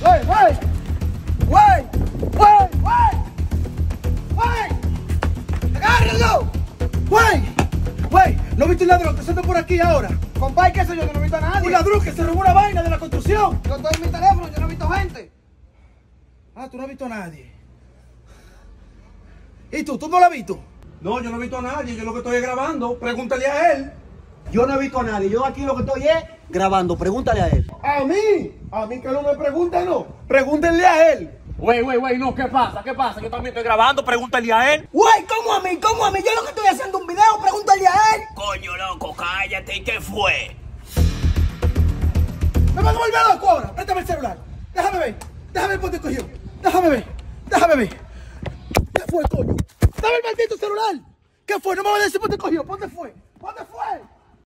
Güey, güey. Güey, güey, güey. Güey. Agárrenlo. Güey. Güey, ¿no viste un ladrón que se anda por aquí ahora? Compadre, ¿qué sé yo? Que no he visto a nadie. Un ladrón que se robó una vaina de la construcción. Yo estoy en mi teléfono, yo no he visto gente. Ah, tú no has visto a nadie. ¿Y tú? ¿Tú no la has visto? No, yo no he visto a nadie, yo lo que estoy es grabando. Pregúntale a él. Yo no he visto a nadie. Yo aquí lo que estoy es grabando. Pregúntale a él. A mí. A mí que no me pregunten, no. Pregúntenle a él. Wey, wey, wey, no, ¿qué pasa? ¿Qué pasa? Yo también estoy grabando, pregúntale a él. Güey, ¿cómo a mí? ¿Cómo a mí? Yo lo que estoy haciendo un video, pregúntale a él. Coño, loco, cállate, ¿y qué fue? Me van a volver loco ahora. Préstame el celular. Déjame ver. Déjame ver por qué cogió. Déjame ver. Déjame ver. ¿Qué fue, coño? Dame el maldito celular. ¿Qué fue? No me vas a decir por qué cogió. ¿Dónde fue? ¿Dónde fue?